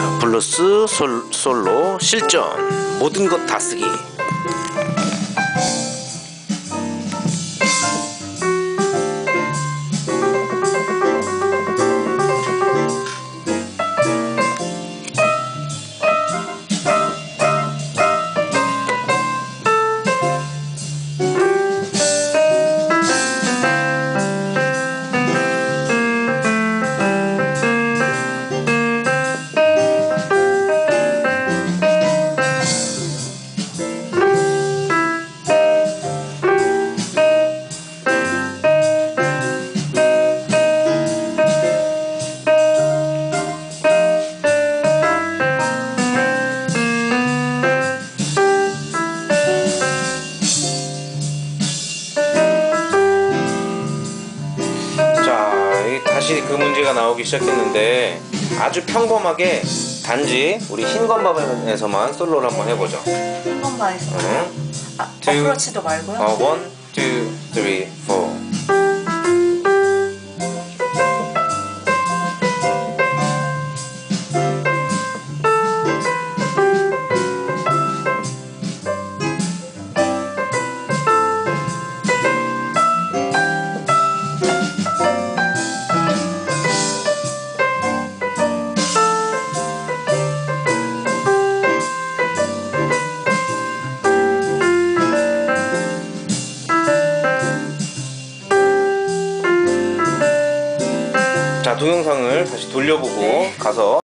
자, 블루스 솔, 솔로 실전. 모든 것 다 쓰기 다시 그 문제가 나오기 시작했는데 아주 평범하게 단지 우리 흰 건반에서만 솔로를 한번 해보죠. 한 번만 해서 응? 아, two, 어프로치도 말고요? 어, one, two, three, four. 자, 동영상을 다시 돌려보고 네. 가서